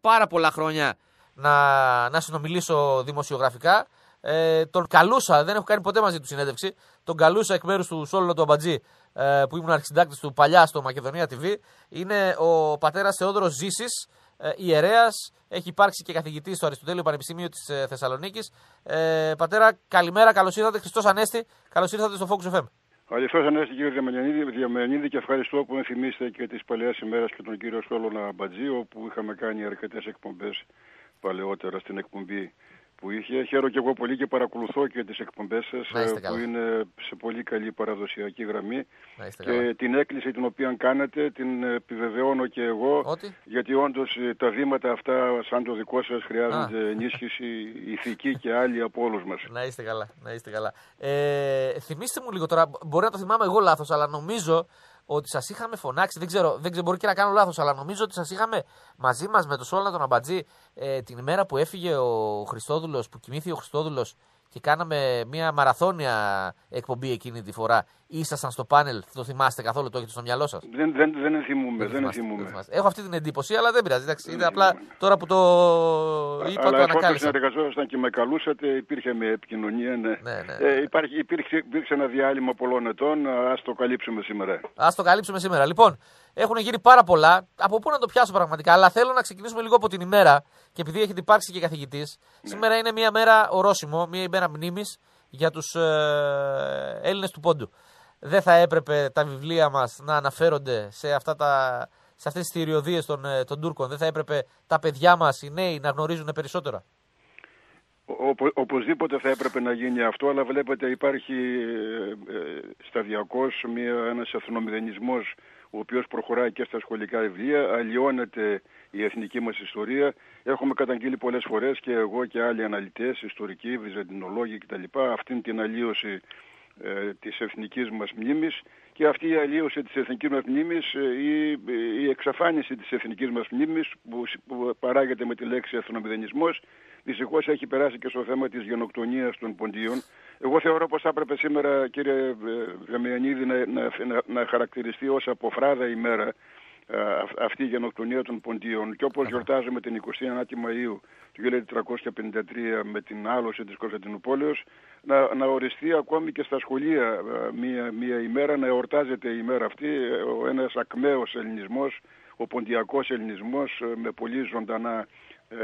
πάρα πολλά χρόνια να, να συνομιλήσω δημοσιογραφικά. Ε, τον καλούσα, δεν έχω κάνει ποτέ μαζί του συνέντευξη. Τον καλούσα εκ μέρους του Σόλο του Αμπατζή, ε, που ήμουν αρχισυντάκτης του παλιά στο Μακεδονία TV. Είναι ο πατέρας Θεόδωρος Ζήσης, ε, ιερέας. Έχει υπάρξει και καθηγητής στο Αριστοτέλειο Πανεπιστημίου της ε, Θεσσαλονίκης. Ε, πατέρα, καλημέρα, καλώς ήρθατε. Χριστός Ανέστη, καλώς ήρθατε στο Focus FM. Αληθώ Ανέστη κύριε Διαμενίδη και ευχαριστώ που ενθυμίστε και τις παλαιές ημέρες και τον κύριο Σόλωνα Αμπατζή, όπου είχαμε κάνει αρκετές εκπομπές παλαιότερα στην εκπομπή που είχε. Χαίρομαι και εγώ πολύ και παρακολουθώ και τις εκπομπές σας που είναι σε πολύ καλή παραδοσιακή γραμμή και την έκκληση την οποία κάνετε την επιβεβαιώνω και εγώ Ότι; γιατί όντως ε, τα βήματα αυτά σαν το δικό σας χρειάζονται Α. ενίσχυση ηθική και άλλη από όλους μας. Να είστε καλά, να είστε καλά. Ε, θυμήστε μου λίγο τώρα, μπορεί να το θυμάμαι εγώ λάθος αλλά νομίζω ότι σας είχαμε φωνάξει. Δεν ξέρω, δεν ξέρω, μπορεί και να κάνω λάθος, αλλά νομίζω ότι σας είχαμε μαζί μας με το Σόλα τον Αμπατζή ε, την ημέρα που έφυγε ο Χριστόδουλος, που κοιμήθηκε ο Χριστόδουλος και κάναμε μια μαραθώνια εκπομπή εκείνη τη φορά. Ήσασταν στο πάνελ, το θυμάστε καθόλου, το έχετε στο μυαλό σας; Δεν, δεν, δεν θυμούμε. Δεν, δεν θυμούμε. Έχω αυτή την εντύπωση, αλλά δεν πειράζει. Εντάξει, είναι απλά τώρα που το είπα αλλά το ανακάλυψα. Αλλά συνεργαζόσασταν και με καλούσατε, υπήρχε μια επικοινωνία. Ναι. ναι, ναι. Ε, υπάρχει, υπήρξε, υπήρξε ένα διάλειμμα πολλών ετών. Α το καλύψουμε σήμερα. Α το καλύψουμε σήμερα. Λοιπόν, έχουν γίνει πάρα πολλά. Από πού να το πιάσω πραγματικά, αλλά θέλω να ξεκινήσουμε λίγο από την ημέρα. Και επειδή έχετε υπάρξει και καθηγητής, ναι. σήμερα είναι μια μέρα ορόσημο, μια ημέρα μνήμης για τους ε, Έλληνες του Πόντου. Δεν θα έπρεπε τα βιβλία μας να αναφέρονται σε, αυτά τα, σε αυτές τις θηριωδίες των, ε, των Τούρκων. Δεν θα έπρεπε τα παιδιά μας, οι νέοι, να γνωρίζουν περισσότερα. Οπο, οπωσδήποτε θα έπρεπε να γίνει αυτό, αλλά βλέπετε υπάρχει ε, ε, σταδιακώς μια, ένας εθνομηδενισμός ο οποίος προχωράει και στα σχολικά βιβλία, αλλοιώνεται η εθνική μας ιστορία. Έχουμε καταγγείλει πολλές φορές και εγώ και άλλοι αναλυτές, ιστορικοί, βυζαντινολόγοι κτλ. αυτήν την αλλίωση ε, της εθνικής μας μνήμης και αυτή η αλλίωση της εθνικής μας μνήμης, ε, η, η εξαφάνιση της εθνικής μας μνήμης που, που παράγεται με τη λέξη εθνομηδενισμός δυστυχώς έχει περάσει και στο θέμα της γενοκτονίας των ποντίων. Εγώ θεωρώ πως θα έπρεπε σήμερα κύριε Γαμιανίδη να, να, να, να χαρακτηριστεί ως αποφράδα ημέρα ε, αυτή η γενοκτονία των ποντίων. Και όπως γιορτάζουμε την 29η Μαΐου του 1453 με την άλωση της Κωνσταντινούπολεως να, να οριστεί ακόμη και στα σχολεία ε, μία, μία ημέρα να εορτάζεται η ημέρα αυτή ε, ο ένας ακμαίος ελληνισμός ο ποντιακός ελληνισμός με πολύ ζωντανά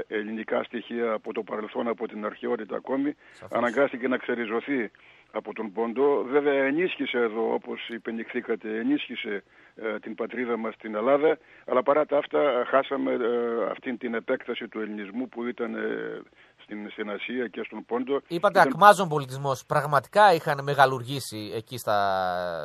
ελληνικά στοιχεία από το παρελθόν, από την αρχαιότητα ακόμη, Σαφώς. αναγκάστηκε να ξεριζωθεί από τον Πόντο. Βέβαια ενίσχυσε εδώ, όπως υπενηχθήκατε, ενίσχυσε ε, την πατρίδα μας στην Ελλάδα, αλλά παρά τα αυτά χάσαμε ε, αυτήν την επέκταση του ελληνισμού που ήταν ε, στην, στην Ασία και στον Πόντο. Είπατε ήταν... ακμάζων πολιτισμός. Πραγματικά είχαν μεγαλουργήσει εκεί στα,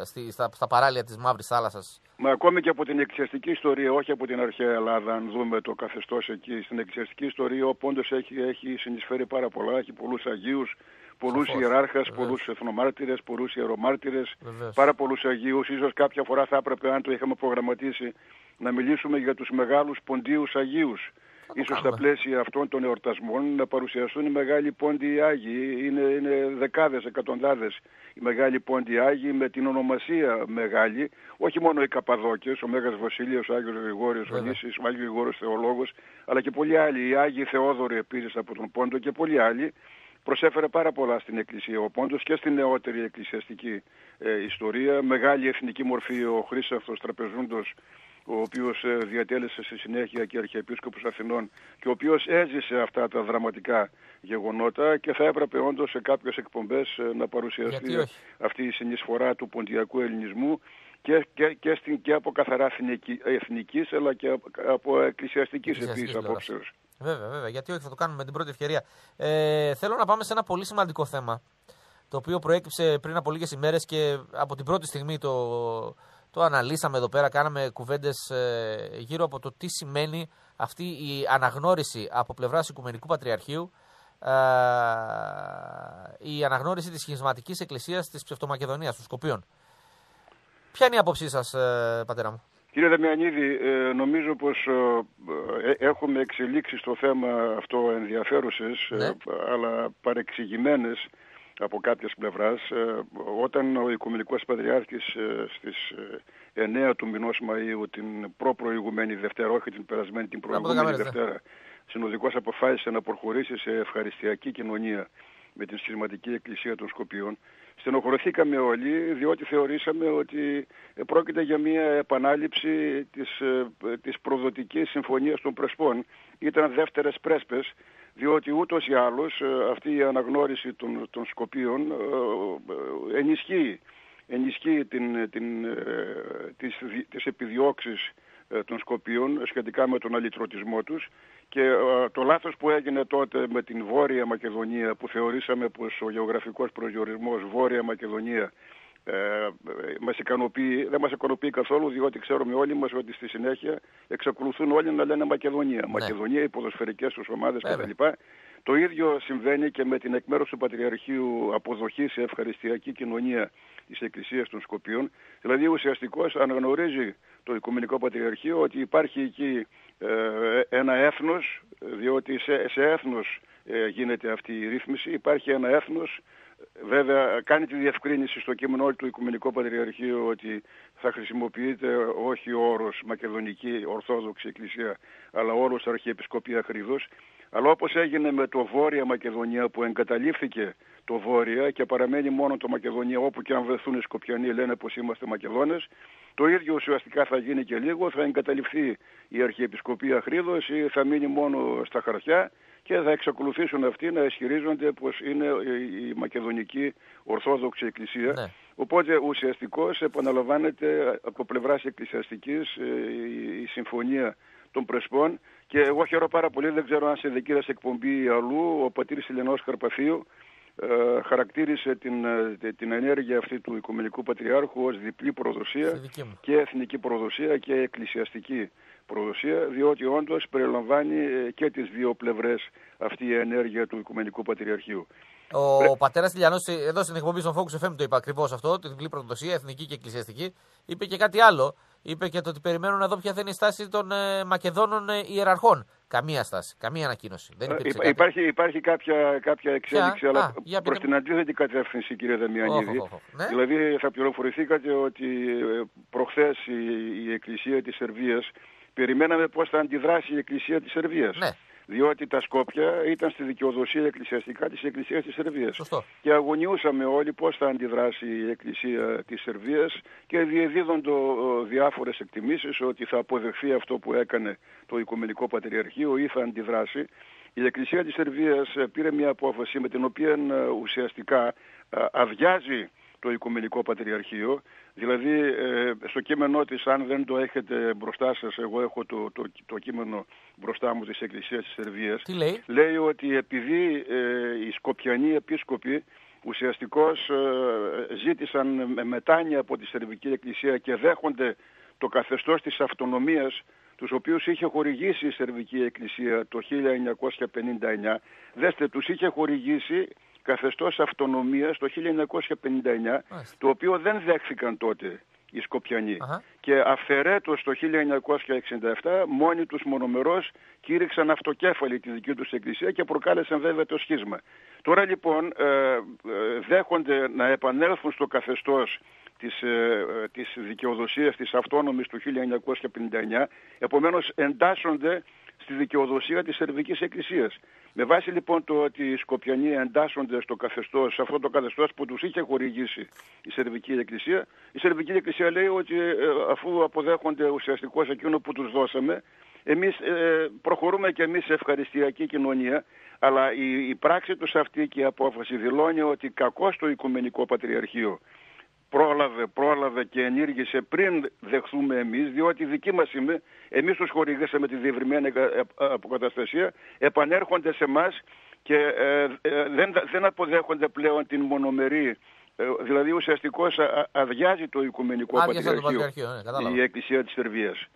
στη, στα, στα παράλια της Μαύρης Θάλασσας. Μα ακόμη και από την εκκλησιαστική ιστορία, όχι από την αρχαία Ελλάδα, αν δούμε το καθεστώς εκεί, στην εκκλησιαστική ιστορία ο Πόντος έχει, έχει συνεισφέρει πάρα πολλά, έχει πολλούς Αγίους, πολλούς ιεράρχες, πολλούς εθνομάρτυρες, πολλούς ιερομάρτυρες, πάρα πολλούς Αγίους. σω κάποια φορά θα έπρεπε, αν το είχαμε προγραμματίσει, να μιλήσουμε για τους μεγάλους ποντίους Αγίους. Ίσως στα πλαίσια αυτών των εορτασμών να παρουσιαστούν οι μεγάλοι πόντιοι Άγιοι. Είναι, είναι δεκάδες, εκατοντάδες οι μεγάλοι πόντιοι Άγιοι με την ονομασία μεγάλη. Όχι μόνο οι Καπαδόκες, ο Μέγας Βασίλειος, ο Άγιος Γρηγόριος, ο Νήσης, ο Άγιος Γρηγόριος Θεολόγος, αλλά και πολλοί άλλοι. Οι Άγιοι Θεόδωροι επίσης από τον Πόντο και πολλοί άλλοι προσέφερε πάρα πολλά στην Εκκλησία ο Πόντος και στην νεότερη εκκλησιαστική ε, ιστορία. Μεγάλη εθνική μορφή ο Χρήσαυτος Τραπεζούντος ο οποίος ε, διατέλεσε στη συνέχεια και Αρχιεπίσκοπος Αθηνών και ο οποίος έζησε αυτά τα δραματικά γεγονότα και θα έπρεπε όντως σε κάποιες εκπομπές ε, να παρουσιαστεί αυτή η συνεισφορά του ποντιακού ελληνισμού και, και, και, στην, και από καθαρά εθνικής αλλά και από εκκλησιαστικής επίσης απόψεως. Βέβαια, βέβαια. Γιατί όχι, θα το κάνουμε με την πρώτη ευκαιρία. Ε, θέλω να πάμε σε ένα πολύ σημαντικό θέμα. Το οποίο προέκυψε πριν από λίγες ημέρες και από την πρώτη στιγμή το, το αναλύσαμε εδώ πέρα. Κάναμε κουβέντες ε, γύρω από το τι σημαίνει αυτή η αναγνώριση από πλευράς Οικουμενικού Πατριαρχείου. Ε, η αναγνώριση της σχισματικής εκκλησίας της Ψευτομακεδονίας, των Σκοπίων. Ποια είναι η άποψή σας, ε, πατέρα μου; Κύριε Δεμιανίδη, ε, νομίζω πως ε, ε, έχουμε εξελίξει στο θέμα αυτό ενδιαφέρουσες, ναι. αλλά παρεξηγημένες από κάποιες πλευράς. Όταν ο Οικουμενικός Πατριάρχης στις 9 του μηνός Μαΐου την προπροηγουμένη Δευτέρα, όχι την περασμένη, την προηγούμενη Δευτέρα, συνοδικός αποφάσισε να προχωρήσει σε ευχαριστιακή κοινωνία με την σχηματική εκκλησία των Σκοπίων. Στενοχωρηθήκαμε όλοι διότι θεωρήσαμε ότι πρόκειται για μια επανάληψη της, ε, της προδοτικής συμφωνίας των Πρεσπών. Ήταν δεύτερες πρέσπες διότι ούτως ή άλλως ε, αυτή η αναγνώριση των, των Σκοπίων ε, ενισχύει, ενισχύει την, την, τις, τις επιδιώξεις των Σκοπίων σχετικά με τον αλυτρωτισμό τους και ε, το λάθος που έγινε τότε με την Βόρεια Μακεδονία που θεωρήσαμε πως ο γεωγραφικός προσδιορισμός Βόρεια Μακεδονία ε, μας ικανοποιεί, δεν μας ικανοποιεί καθόλου διότι ξέρουμε όλοι μας ότι στη συνέχεια εξακολουθούν όλοι να λένε Μακεδονία. Ναι. Μακεδονία, οι ποδοσφαιρικές τους ομάδες κτλ. Το ίδιο συμβαίνει και με την εκ μέρους του Πατριαρχείου αποδοχής σε ευχαριστιακή κοινωνία της Εκκλησίας των Σκοπίων. Δηλαδή ουσιαστικώς αναγνωρίζει το Οικουμενικό Πατριαρχείο ότι υπάρχει εκεί ε, ένα έθνος, διότι σε, σε έθνος ε, γίνεται αυτή η ρύθμιση. Υπάρχει ένα έθνος, βέβαια κάνει τη διευκρίνηση στο κείμενο του Οικουμενικού Πατριαρχείου ότι θα χρησιμοποιείται όχι ο όρος Μακεδονική Ορθόδοξη Εκκλησία, αλλά ο όρος Αρχιεπισκοπία Χρήδος. Αλλά όπως έγινε με το Βόρεια Μακεδονία που εγκαταλείφθηκε το Βόρεια και παραμένει μόνο το Μακεδονία όπου και αν βρεθούν οι Σκοπιανοί λένε πως είμαστε Μακεδόνες, το ίδιο ουσιαστικά θα γίνει και λίγο, θα εγκαταλειφθεί η Αρχιεπισκοπία Χρήδος ή θα μείνει μόνο στα χαρτιά και θα εξακολουθήσουν αυτοί να ισχυρίζονται πως είναι η Μακεδονική Ορθόδοξη Εκκλησία. Ναι. Οπότε ουσιαστικώς επαναλαμβάνεται από πλευράς εκκλησιαστικής ε, η συμφωνία των Πρεσπών και εγώ χαίρομαι πάρα πολύ, δεν ξέρω αν σε δική εκπομπή αλλού, ο πατήρ Ηλενός Καρπαθίου ε, χαρακτήρισε την, ε, την ενέργεια αυτή του Οικουμενικού Πατριάρχου ως διπλή προδοσία και εθνική προδοσία και εκκλησιαστική προδοσία διότι όντως περιλαμβάνει ε, και τις δύο πλευρές αυτή η ενέργεια του Οικουμενικού Πατριαρχείου. Ο Πρέ... πατέρας Τηλιανό, εδώ στην εκπομπή στον Focus FM το είπε ακριβώς αυτό, τη διπλή προδοσία, εθνική και εκκλησιαστική. Είπε και κάτι άλλο. Είπε και το ότι περιμένουν να δω ποια θα είναι η στάση των ε, Μακεδόνων ε, ιεραρχών. Καμία στάση, καμία ανακοίνωση. Δεν ε, υπάρχει, υπάρχει κάποια, κάποια εξέλιξη, αλλά προς την αντίθετη κατεύθυνση, κύριε Δαμιανίδη. Oh, oh, oh, ναι. Δηλαδή, θα πληροφορηθήκατε ότι ε, προχθές η, η Εκκλησία της Σερβίας περιμέναμε πώς θα αντιδράσει η Εκκλησία της Σερβίας. Ναι διότι τα Σκόπια ήταν στη δικαιοδοσία εκκλησιαστικά της Εκκλησίας της Σερβίας. Και αγωνιούσαμε όλοι πώς θα αντιδράσει η Εκκλησία της Σερβίας και διεδίδοντο διάφορες εκτιμήσεις ότι θα αποδεχθεί αυτό που έκανε το Οικουμενικό Πατριαρχείο ή θα αντιδράσει. Η Εκκλησία της Σερβίας ε, πήρε μια απόφαση με την οποία ε, ουσιαστικά ε, αδειάζει το Οικουμενικό Πατριαρχείο. Δηλαδή ε, στο κείμενό της, αν δεν το έχετε μπροστά σας, εγώ έχω το, το, το κείμενο μπροστά μου της Εκκλησίας της Σερβίας. Τι λέει; Λέει ότι επειδή ε, οι Σκοπιανοί επίσκοποι ουσιαστικώς ε, ζήτησαν μετάνοια από τη Σερβική Εκκλησία και δέχονται το καθεστώς της αυτονομίας τους οποίους είχε χορηγήσει η Σερβική Εκκλησία το 1959. Δέστε, τους είχε χορηγήσει καθεστώς αυτονομίας το 1959, το οποίο δεν δέχθηκαν τότε οι Σκοπιανοί. Και αφαιρέτως το 1967 μόνοι τους μονομερός κήρυξαν αυτοκέφαλη τη δική τους εκκλησία και προκάλεσαν βέβαια το σχίσμα. Τώρα λοιπόν ε, ε, δέχονται να επανέλθουν στο καθεστώς της, ε, της δικαιοδοσίας της αυτόνομης του 1959, επομένως εντάσσονται στη δικαιοδοσία της Σερβικής Εκκλησίας. Με βάση λοιπόν το ότι οι Σκοπιανοί εντάσσονται στο καθεστώς, σε αυτό το καθεστώς που τους είχε χορηγήσει η Σερβική Εκκλησία, η Σερβική Εκκλησία λέει ότι ε, αφού αποδέχονται ουσιαστικώς εκείνο που τους δώσαμε, εμείς ε, προχωρούμε και εμείς σε ευχαριστιακή κοινωνία, αλλά η, η πράξη τους αυτή και η απόφαση δηλώνει ότι κακό το Οικουμενικό Πατριαρχείο πρόλαβε, πρόλαβε και ενήργησε πριν δεχθούμε εμείς, διότι δική μας είμαι, εμείς τους χορηγήσαμε τη διευρυμένη ε, αποκαταστασία, επανέρχονται σε εμά και ε, ε, δεν, δεν αποδέχονται πλέον την μονομερή δηλαδή ουσιαστικώς αδειάζει το Οικουμενικό Πατριαρχείο, ναι, η Εκκλησία της Σερβίας.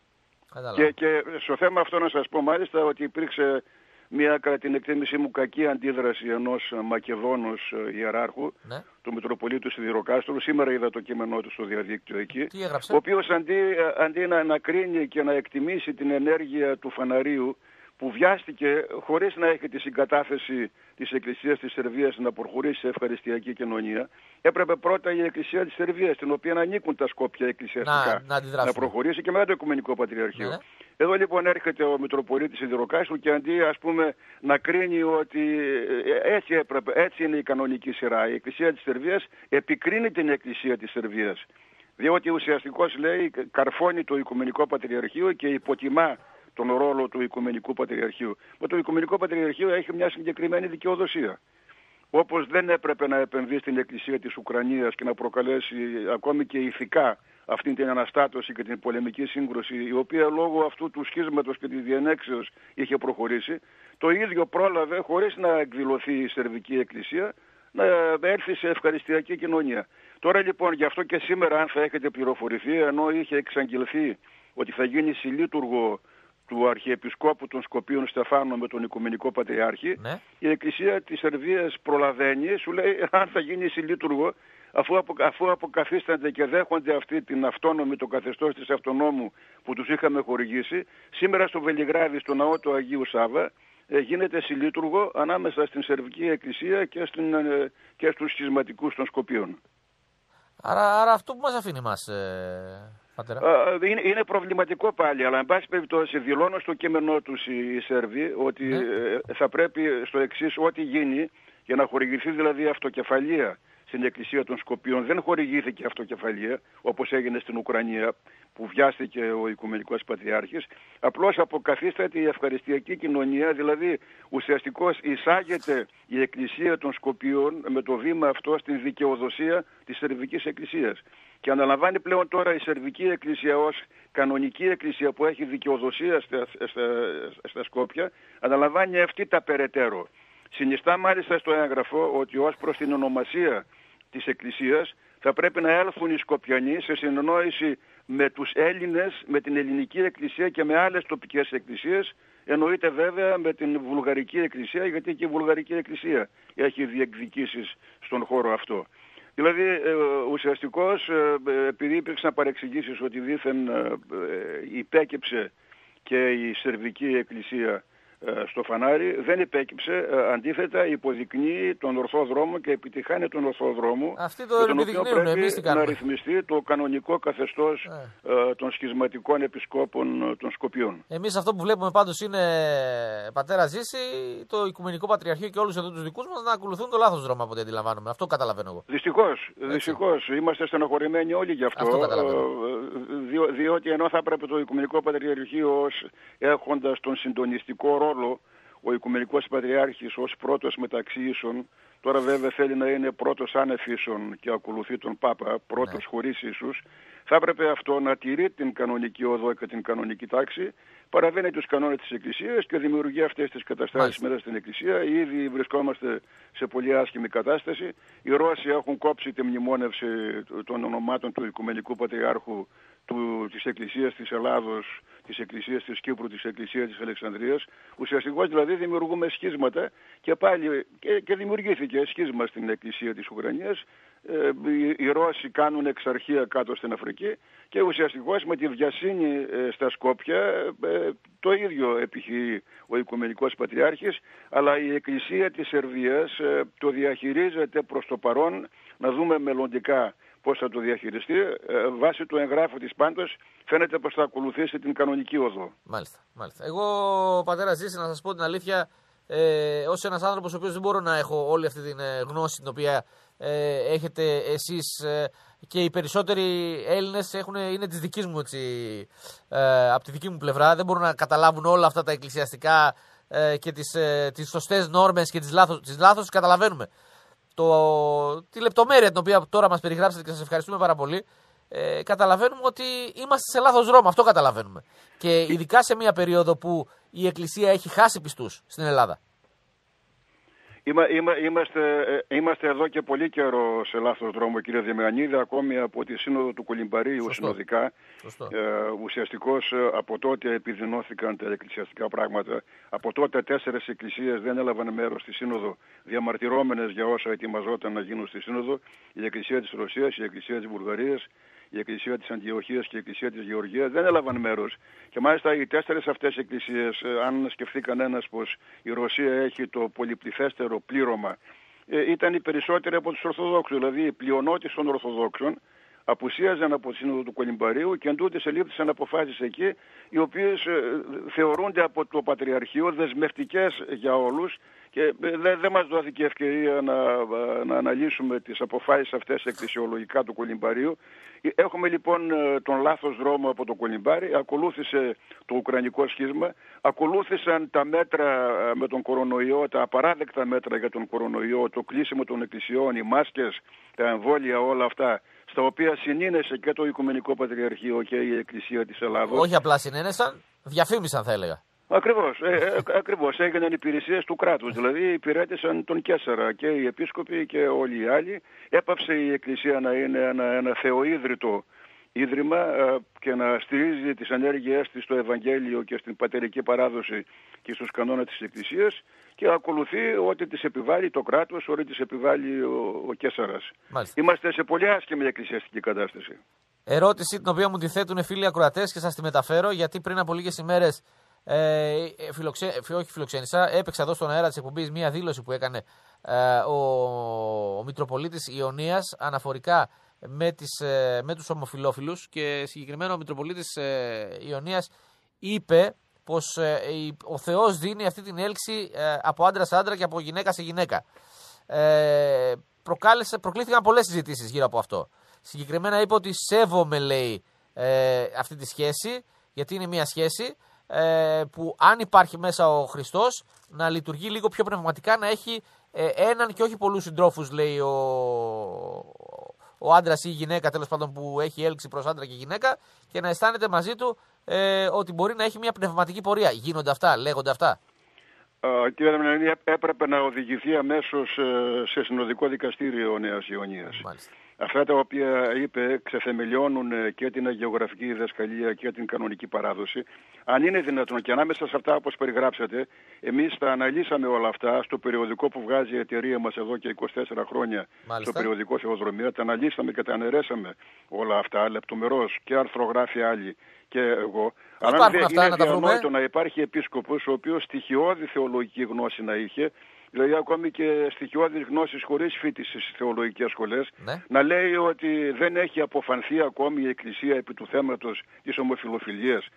Και, και στο θέμα αυτό να σας πω μάλιστα ότι υπήρξε μια κατά την εκτίμησή μου κακή αντίδραση ενός Μακεδόνος ε, ιεράρχου, ναι. του Μητροπολίτου Σιδηροκάστρου. Σήμερα είδα το κείμενό του στο διαδίκτυο εκεί. Ο οποίος αντί, ε, αντί να, να κρίνει και να εκτιμήσει την ενέργεια του φαναρίου που βιάστηκε χωρίς να έχει τη συγκατάθεση της Εκκλησίας της Σερβίας να προχωρήσει σε ευχαριστιακή κοινωνία. Έπρεπε πρώτα η Εκκλησία της Σερβίας, την οποία ανήκουν τα Σκόπια εκκλησιαστικά, να, να, να προχωρήσει και μετά το Οικουμενικό Πατριαρχείο. Ναι. Εδώ λοιπόν έρχεται ο Μητροπολίτης Ιδροκάστρου και αντί ας πούμε να κρίνει ότι ε, έτσι, έπρεπε, έτσι είναι η κανονική σειρά. Η Εκκλησία της Σερβίας επικρίνει την Εκκλησία της Σερβίας. Διότι ουσιαστικώς λέει καρφώνει το Οικουμενικό Πατριαρχείο και υποτιμά τον ρόλο του Οικουμενικού Πατριαρχείου. Μα το Οικουμενικό Πατριαρχείο έχει μια συγκεκριμένη δικαιοδοσία. Όπως δεν έπρεπε να επενδύσει στην Εκκλησία της Ουκρανίας και να προκαλέσει ακόμη και ηθικά αυτή την αναστάτωση και την πολεμική σύγκρουση, η οποία λόγω αυτού του σχίσματος και της διενέξεως είχε προχωρήσει, το ίδιο πρόλαβε χωρίς να εκδηλωθεί η Σερβική Εκκλησία να έρθει σε ευχαριστιακή κοινωνία. Τώρα λοιπόν γι' αυτό και σήμερα αν θα έχετε πληροφορηθεί ενώ είχε εξαγγελθεί ότι θα γίνει συλλήτουργο του Αρχιεπισκόπου των Σκοπίων Στεφάνου με τον Οικουμενικό Πατριάρχη, Ναι. η Εκκλησία της Σερβίας προλαβαίνει, σου λέει αν θα γίνει συλλήτουργο, αφού, απο, αφού αποκαθίστανται και δέχονται αυτή την αυτόνομη, το καθεστώς της αυτονόμου που τους είχαμε χορηγήσει, σήμερα στο Βελιγράδι, στο ναό του Αγίου Σάβα, ε, γίνεται συλλήτουργο ανάμεσα στην Σερβική Εκκλησία και, στην, ε, και στους σχισματικούς των Σκοπίων. Άρα, άρα αυτό που μας αφήνει μας, ε, πατέρα. Α, είναι, είναι προβληματικό πάλι, αλλά εν πάση περιπτώσει δηλώνω στο κείμενό τους οι, οι Σέρβοι ότι Ναι. ε, θα πρέπει στο εξής ό,τι γίνει για να χορηγηθεί δηλαδή αυτοκεφαλία στην Εκκλησία των Σκοπίων. Δεν χορηγήθηκε αυτοκεφαλία όπως έγινε στην Ουκρανία που βιάστηκε ο Οικουμενικός Πατριάρχης. Απλώς αποκαθίσταται η ευχαριστιακή κοινωνία, δηλαδή ουσιαστικώς εισάγεται η Εκκλησία των Σκοπίων με το βήμα αυτό στην δικαιοδοσία της Σερβικής Εκκλησίας. Και αναλαμβάνει πλέον τώρα η Σερβική Εκκλησία ως κανονική εκκλησία που έχει δικαιοδοσία στα, στα, στα Σκόπια, αναλαμβάνει αυτή τα περαιτέρω. Συνιστά μάλιστα στο έγγραφο ότι ως προς την ονομασία της Εκκλησίας θα πρέπει να έλθουν οι Σκοπιανοί σε συνεννόηση με τους Έλληνες, με την Ελληνική Εκκλησία και με άλλες τοπικές εκκλησίες, εννοείται βέβαια με την Βουλγαρική Εκκλησία, γιατί και η Βουλγαρική Εκκλησία έχει διεκδικήσεις στον χώρο αυτό. Δηλαδή ε, ουσιαστικώς ε, επειδή υπήρξαν παρεξηγήσεις ότι δήθεν ε, ε, υπέκυψε και η Σερβική Εκκλησία ε, στο φανάρι δεν υπέκυψε, ε, αντίθετα υποδεικνύει τον ορθό δρόμο και επιτυχάνει τον ορθό δρόμο Αυτοί το με τον οποίο επιδεικνύουν, πρέπει εμείς τι να κάνουμε. ρυθμιστεί το κανονικό καθεστώς ε, των σχισματικών επισκόπων ε, των Σκοπιών. Εμείς αυτό που βλέπουμε πάντως είναι, πατέρα Ζήση, το Οικουμενικό Πατριαρχείο και όλους εδώ τους δικούς μας να ακολουθούν το λάθος δρόμο από ό,τι αντιλαμβάνομαι. Αυτό καταλαβαίνω εγώ. Δυστυχώς, δυστυχώς. Είμαστε στενοχωρημένοι όλοι γι' αυτό. Αυτό καταλαβαίνω. Ε, διο- διότι ενώ θα έπρεπε το Οικουμενικό Πατριαρχείο ως έχοντας τον συντονιστικό ρόλο, ο Οικουμενικός Πατριάρχης ως πρώτος μεταξύ ίσων, τώρα βέβαια θέλει να είναι πρώτος άνευ ίσων και ακολουθεί τον Πάπα, πρώτος Ναι. χωρίς ίσους, θα έπρεπε αυτό να τηρεί την κανονική οδό και την κανονική τάξη, παραβαίνει τους κανόνες της Εκκλησίας και δημιουργεί αυτές τις καταστάσεις Μάλιστα. μέσα στην Εκκλησία. Ήδη βρισκόμαστε σε πολύ άσχημη κατάσταση. Οι Ρώσοι έχουν κόψει τη μνημόνευση των ονομάτων του Οικουμενικού Πατριάρχου του, της Εκκλησίας της Ελλάδος, της Εκκλησίας της Κύπρου, της Εκκλησίας της Αλεξανδρίας. Ουσιαστικώς δηλαδή δημιουργούμε σχίσματα και πάλι και, και δημιουργήθηκε σχίσμα στην Εκκλησία της Ουκρανίας. Ε, οι, οι Ρώσοι κάνουν εξαρχία κάτω στην Αφρική και ουσιαστικώς με τη βιασύνη ε, στα Σκόπια ε, το ίδιο επιχειρεί ο Οικουμενικός Πατριάρχης αλλά η Εκκλησία της Σερβίας ε, το διαχειρίζεται προς το παρόν να δούμε μελλοντικά πώς θα το διαχειριστεί. Ε, βάσει του εγγράφου της πάντως φαίνεται πως θα ακολουθήσει την κανονική οδό. Μάλιστα, μάλιστα. Εγώ, πατέρας Ζήση, να σας πω την αλήθεια, ε, ως ένας άνθρωπος ο οποίος δεν μπορώ να έχω όλη αυτή την ε, γνώση την οποία ε, έχετε εσείς ε, και οι περισσότεροι Έλληνες έχουν, είναι της δικής μου, έτσι, ε, από τη δική μου πλευρά. Δεν μπορούν να καταλάβουν όλα αυτά τα εκκλησιαστικά ε, και τις, ε, τις σωστές νόρμες και τις λάθος, τις λάθος τις καταλαβαίνουμε. Το, τη λεπτομέρεια την οποία τώρα μας περιγράψατε και σας ευχαριστούμε πάρα πολύ ε, καταλαβαίνουμε ότι είμαστε σε λάθος δρόμο. Αυτό καταλαβαίνουμε. Και ειδικά σε μια περίοδο που η Εκκλησία έχει χάσει πιστούς στην Ελλάδα. Είμα, είμα, είμαστε, ε, είμαστε εδώ και πολύ καιρό σε λάθος δρόμο κύριε Δημιανίδη, ακόμη από τη Σύνοδο του Κολυμπαρίου Σωστό. συνοδικά. Σωστό. Ε, ουσιαστικώς ε, από τότε επιδεινώθηκαν τα εκκλησιαστικά πράγματα. Από τότε τέσσερις εκκλησίες δεν έλαβαν μέρος στη Σύνοδο διαμαρτυρόμενες για όσα ετοιμαζόταν να γίνουν στη Σύνοδο. Η Εκκλησία της Ρωσίας, η Εκκλησία της Βουλγαρίας, η Εκκλησία της Αντιοχίας και η Εκκλησία της Γεωργίας δεν έλαβαν μέρος. Και μάλιστα οι τέσσερις αυτές εκκλησίες, ε, αν σκεφτεί κανένας πως η Ρωσία έχει το πολυπληθέστερο πλήρωμα, ε, ήταν οι περισσότεροι από τους Ορθοδόξους, δηλαδή οι πλειονότητες των Ορθοδόξων, απουσίαζαν από τη Σύνοδο του Κολυμπαρίου και εντούτοις ελήφθησαν αποφάσεις εκεί οι οποίες ε, θεωρούνται από το Πατριαρχείο δεσμευτικές για όλους και ε, δεν δε μας δόθηκε ευκαιρία να, ε, να αναλύσουμε τις αποφάσεις αυτές εκκλησιολογικά του Κολυμπαρίου. Έχουμε λοιπόν τον λάθος δρόμο από το Κολυμπάρι, ακολούθησε το Ουκρανικό σχίσμα, ακολούθησαν τα μέτρα με τον κορονοϊό, τα απαράδεκτα μέτρα για τον κορονοϊό, το κλείσιμο των εκκλησιών, οι μάσκες, τα εμβόλια, όλα αυτά στα οποία συνήνεσε και το Οικουμενικό Πατριαρχείο και η Εκκλησία της Ελλάδος. Όχι απλά συνένεσαν, διαφήμισαν θα έλεγα. Ακριβώς, ε, ε, ακριβώς έγιναν υπηρεσίες του κράτους, δηλαδή υπηρέτησαν τον Κέσσαρα και οι επίσκοποι και όλοι οι άλλοι. Έπαυσε η Εκκλησία να είναι ένα, ένα θεοίδρυτο ίδρυμα ε, και να στηρίζει τις ενέργειές της στο Ευαγγέλιο και στην πατερική παράδοση και στους κανόνες της Εκκλησίας και ακολουθεί ό,τι της επιβάλλει το κράτος, ό,τι της επιβάλλει ο, ο Κέσσαρας. Είμαστε σε πολύ άσχημη εκκλησιαστική κατάσταση. Ερώτηση την οποία μου τη θέτουν φίλοι ακροατές και σας τη μεταφέρω γιατί πριν από λίγες ημέρες ε, φιλοξε... όχι φιλοξένησα, έπαιξα εδώ στον αέρα της εκπομπής μία δήλωση που έκανε ε, ο, ο Μητροπολίτης Ιωνίας αναφορικά με, τις, ε, με τους ομοφιλόφιλους και συγκεκριμένα ο Μητροπολίτης ε, Ιωνίας είπε πως ε, ο Θεός δίνει αυτή την έλξη από άντρα σε άντρα και από γυναίκα σε γυναίκα. Ε, προκάλεσε, προκλήθηκαν πολλές συζητήσεις γύρω από αυτό. Συγκεκριμένα είπε ότι σέβομαι λέει αυτή τη σχέση γιατί είναι μια σχέση που αν υπάρχει μέσα ο Χριστός να λειτουργεί λίγο πιο πνευματικά να έχει έναν και όχι πολλούς συντρόφους λέει ο, ο άντρας ή η γυναίκα τέλος πάντων που έχει έλξη προς άντρα και γυναίκα και να αισθάνεται μαζί του ε, ότι μπορεί να έχει μια πνευματική πορεία. Γίνονται αυτά, λέγονται αυτά. Uh, κύριε Δαμινανή, έπρεπε να οδηγηθεί αμέσως ε, σε συνοδικό δικαστήριο ο Νέας Ιωνίας. Αυτά τα οποία είπε ξεθεμελιώνουν ε, και την αγιογραφική διδασκαλία και την κανονική παράδοση. Αν είναι δυνατόν και ανάμεσα σε αυτά όπως περιγράψατε, εμείς τα αναλύσαμε όλα αυτά στο περιοδικό που βγάζει η εταιρεία μας εδώ και 24 χρόνια, Μάλιστα. στο περιοδικό Θεοδρομία, τα αναλύσαμε και τα αναιρέσαμε όλα αυτά λεπτομερώς και αρθρογράφοι άλλοι και εγώ. Αλλά δεν είναι διανόητο να υπάρχει επίσκοπος ο οποίος στοιχειώδη θεολογική γνώση να είχε δηλαδή ακόμη και στοιχειώδεις γνώσεις χωρίς φίτηση στις θεολογικές σχολές, ναι. να λέει ότι δεν έχει αποφανθεί ακόμη η Εκκλησία επί του θέματος της ομοφιλοφιλίας.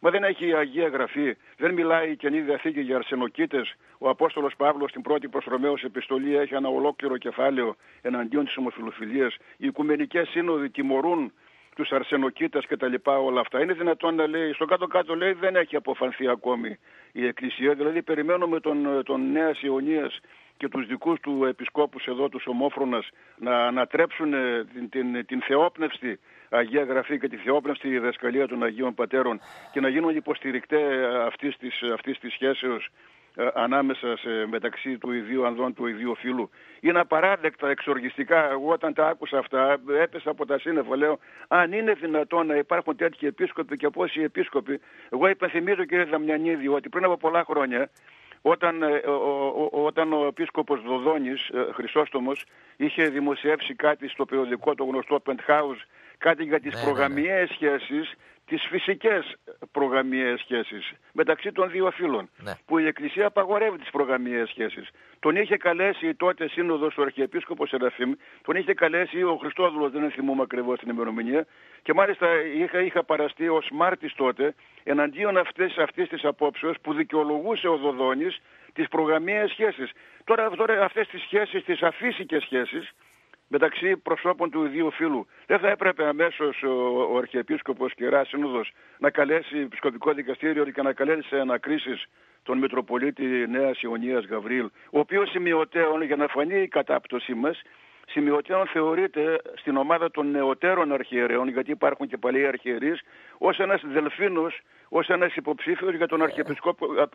Μα δεν έχει η Αγία Γραφή, δεν μιλάει η Καινή Διαθήκη για αρσενοκίτες. Ο Απόστολος Παύλος στην πρώτη προς Ρωμαίος επιστολή έχει ένα ολόκληρο κεφάλαιο εναντίον της ομοφιλοφιλίας. Οι Οικουμενικές Σύνοδοι τιμωρούν τους αρσενοκίτες και τα λοιπά όλα αυτά. Είναι δυνατόν να λέει, στο κάτω-κάτω λέει δεν έχει αποφανθεί ακόμη η Εκκλησία. Δηλαδή περιμένουμε τον, τον Νέας Ιωνίας και τους δικούς του επισκόπους εδώ, τους ομόφρονας, να ανατρέψουν την, την, την θεόπνευστη Αγία Γραφή και τη θεόπνευστη διδασκαλία των Αγίων Πατέρων και να γίνουν υποστηρικτές αυτής της, αυτής της σχέσεως ε, ανάμεσα σε, μεταξύ του ιδίου ανδρών του ιδίου φίλου. Είναι απαράδεκτα εξοργιστικά. Εγώ όταν τα άκουσα αυτά έπεσα από τα σύννεφα. Λέω αν είναι δυνατόν να υπάρχουν τέτοιοι επίσκοποι και πόσοι επίσκοποι. Εγώ υπενθυμίζω κύριε Δαμιανίδη ότι πριν από πολλά χρόνια όταν, ε, ο, ο, όταν ο επίσκοπος Δοδόνης, ε, Χρυσόστομος, είχε δημοσιεύσει κάτι στο περιοδικό το γνωστό Penthouse, κάτι για τις ναι, προγαμιαίες ναι, ναι. σχέσεις τις φυσικές προγαμιαίες σχέσεις μεταξύ των δύο φίλων ναι. που η Εκκλησία απαγορεύει τις προγαμιαίες σχέσεις. Τον είχε καλέσει τότε σύνοδος ο Αρχιεπίσκοπος Σεραφείμ, τον είχε καλέσει ο Χριστόδουλος, δεν θυμούμαι ακριβώς την ημερομηνία και μάλιστα είχα, είχα παραστεί ως Μάρτης τότε εναντίον αυτής, αυτής της απόψεως που δικαιολογούσε ο Δοδόνης τις προγαμιαίες σχέσεις. Τώρα, τώρα αυτές τις σχέσεις, τις αφύσικες σχέσεις μεταξύ προσώπων του ιδίου φίλου. Δεν θα έπρεπε αμέσως ο, ο Αρχιεπίσκοπος Κυρά Σύνοδος να καλέσει επισκοπικό δικαστήριο και να καλέσει σε ανακρίσεις τον Μητροπολίτη Νέας Ιωνίας Γαβρίλ, ο οποίος σημειωτέων για να φανεί η κατάπτωσή μας σημειωτέων θεωρείται στην ομάδα των νεωτέρων αρχιερέων, γιατί υπάρχουν και παλαιοί αρχιερείς, ως ένας δελφίνος, ως ένας υποψήφιος για τον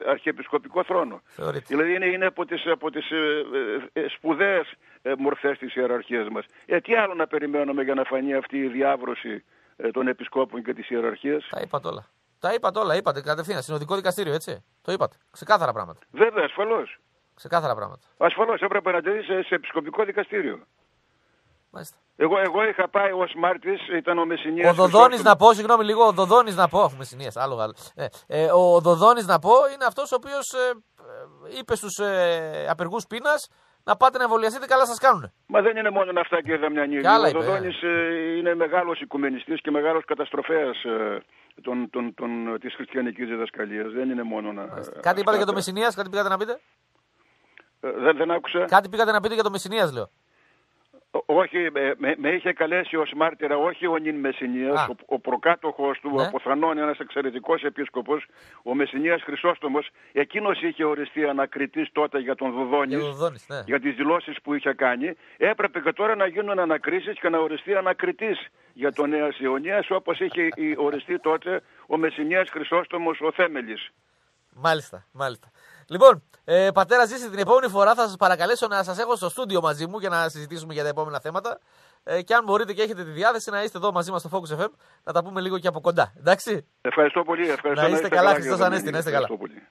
αρχιεπισκοπικό θρόνο. Θεωρείται. Δηλαδή είναι, είναι από τις, από τις ε, ε, ε σπουδαίες ε, μορφές της ιεραρχίας μας. Ε, τι άλλο να περιμένουμε για να φανεί αυτή η διάβρωση ε, των επισκόπων και της ιεραρχίας; Τα είπατε όλα. Τα είπατε όλα, είπατε κατευθείαν. Συνοδικό δικαστήριο, έτσι. Το είπατε. Ξεκάθαρα πράγματα. Βέβαια, ασφαλώς. Ξεκάθαρα πράγματα. Ασφαλώς έπρεπε να τεθεί σε, σε επισκοπικό δικαστήριο. Μάλιστα. Εγώ, εγώ είχα πάει ω Μάρτη, ήταν ο Μεσσηνίας. Ο Δοδόνη να πω, συγγνώμη λίγο, ο Δοδόνη να πω. Όχι, Μεσσηνίας, άλλο άλλο. Ε, ε, ο Δοδόνη να πω είναι αυτός ο οποίος ε, ε, είπε στους ε, απεργούς πείνας να πάτε να εμβολιαστείτε, καλά σας κάνουν. Μα δεν είναι μόνο αυτά, κύριε Δαμιανίδη. Κι άλλα Ο είπε, Δοδόνη είναι μεγάλος οικουμενιστής και μεγάλος καταστροφέας τον, τον, τον, της χριστιανικής διδασκαλίας. Δεν είναι μόνο να. Κάτι είπατε για το Μεσσηνίας, κάτι πήγατε να πείτε; Ε, δεν, δεν άκουσα. Κάτι πήγατε να πείτε για το Μεσσηνίας, λέω. Ό- Όχι, με, με, με είχε καλέσει ως μάρτυρα όχι ο Νιν Μεσσηνίας, Α. ο, ο προκάτοχος του, Ναι. ο αποθανών ένας εξαιρετικός επίσκοπος, ο Μεσσηνίας Χρυσόστομος, εκείνος είχε οριστεί ανακριτής τότε για τον Δουδόνης, Για το Δοδόνη, ναι. για τις δηλώσεις που είχε κάνει. Έπρεπε και τώρα να γίνουν ανακρίσεις και να οριστεί ανακριτής για τον Νέας Ιωνίας, όπως είχε η- οριστεί τότε ο Μεσσηνίας Χρυσόστομος ο Θέμελης. Μάλιστα, μάλιστα. Λοιπόν, ε, πατέρα Ζήση, την επόμενη φορά θα σας παρακαλέσω να σας έχω στο στούντιο μαζί μου για να συζητήσουμε για τα επόμενα θέματα. Ε, και αν μπορείτε και έχετε τη διάθεση να είστε εδώ μαζί μας στο Focus FM, να τα πούμε λίγο και από κοντά. Εντάξει; Ευχαριστώ πολύ. Ευχαριστώ Να είστε καλά, κύριε Χριστός Δαμιανίδη. Ανέστη, να είστε καλά. Ευχαριστώ πολύ.